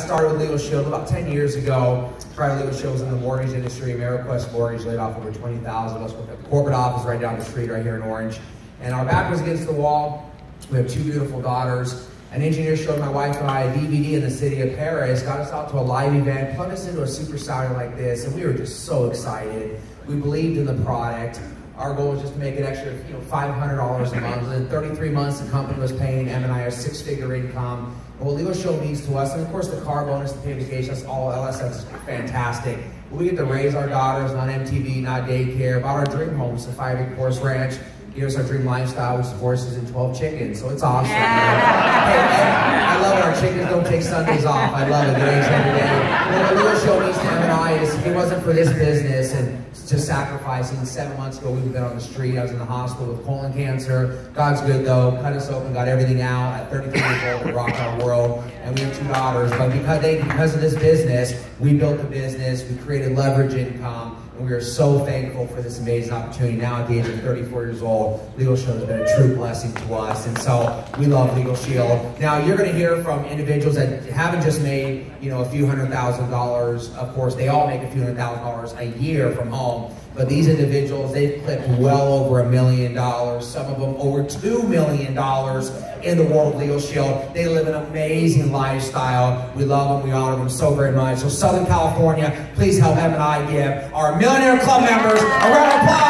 started with Legal Shield about 10 years ago. Prior to Legal Shield was in the mortgage industry. AmeriQuest Mortgage laid off over 20,000. of us at the corporate office right down the street right here in Orange. And our back was against the wall. We have two beautiful daughters. An engineer showed my wife and I a DVD in the city of Paris, got us out to a live event, put us into a super sauna like this, and we were just so excited. We believed in the product. Our goal was just to make an extra, you know, $500 a month. Within 33 months, the company was paying M and I a six-figure income. And what Legal Shield means to us, and of course the car bonus, the pay vacation, that's all LSF is fantastic. We get to raise our daughters, not MTV, not daycare, about our dream homes, the Five Acre horse Ranch. Here's our dream lifestyle, which is horses and 12 chickens. So it's awesome. hey, I love it. Our chickens don't take Sundays off. I love it. They age every day. What Legal Shield means to M and I is if it wasn't for this business and just sacrificing. Seven months ago, we've been on the street. I was in the hospital with colon cancer. God's good though. Cut us open, got everything out. At 33 years old, we rocked our world, and we have two daughters. But because they, because of this business, we built a business. We created leverage income. And we are so thankful for this amazing opportunity. Now, at the age of 34 years old, Legal Shield has been a true blessing to us. And so we love Legal Shield. Now, you're going to hear from individuals that haven't just made, you know, a few hundred thousand dollars. Of course, they all make a few hundred thousand dollars a year from home. But these individuals, they've clipped well over a million dollars, some of them over two million dollars in the world Legal Shield. They live an amazing lifestyle. We love them, we honor them so very much. So Southern California, please help M and I give our Millionaire Club members a round of applause.